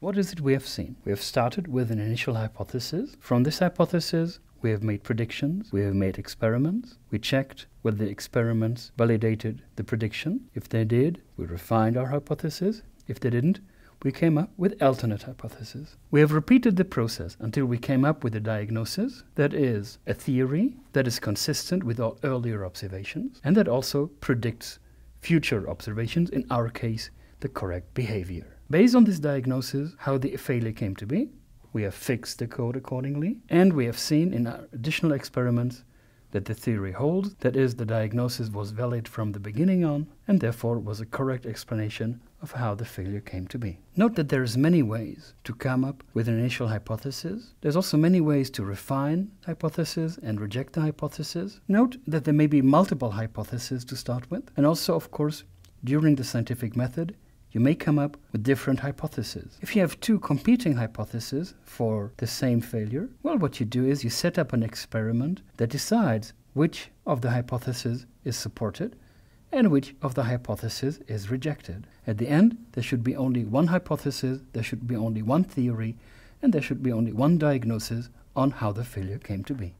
What is it we have seen? We have started with an initial hypothesis. From this hypothesis, we have made predictions, we have made experiments, we checked whether the experiments validated the prediction. If they did, we refined our hypothesis. If they didn't, we came up with alternate hypotheses. We have repeated the process until we came up with a diagnosis that is a theory that is consistent with all earlier observations and that also predicts future observations, in our case, the correct behavior. Based on this diagnosis, how the failure came to be, we have fixed the code accordingly, and we have seen in our additional experiments that the theory holds, that is, the diagnosis was valid from the beginning on, and therefore was a correct explanation of how the failure came to be. Note that there's many ways to come up with an initial hypothesis. There's also many ways to refine hypothesis and reject the hypothesis. Note that there may be multiple hypotheses to start with, and also, of course, during the scientific method, you may come up with different hypotheses. If you have two competing hypotheses for the same failure, well, what you do is you set up an experiment that decides which of the hypotheses is supported and which of the hypotheses is rejected. At the end, there should be only one hypothesis, there should be only one theory, and there should be only one diagnosis on how the failure came to be.